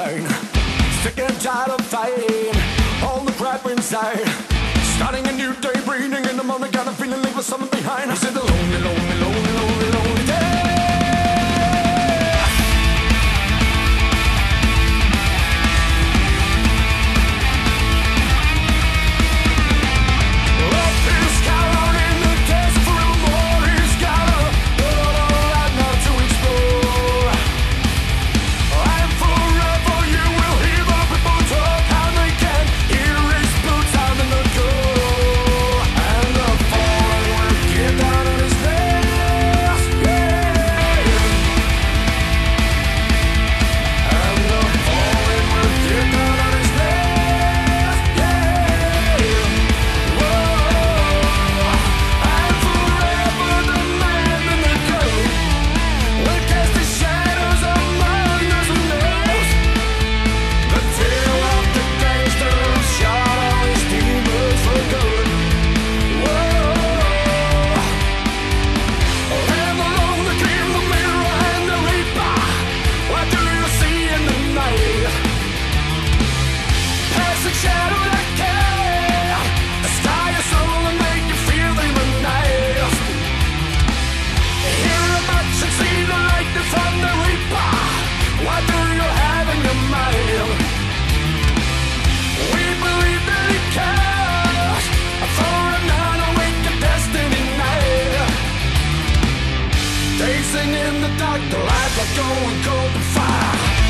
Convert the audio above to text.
alone. Sick and tired of fighting, all the crap inside. Starting a new day, breathing in the morning, got a feeling leaving something behind. I said the Dancing in the dark, the lights are going cold and fire.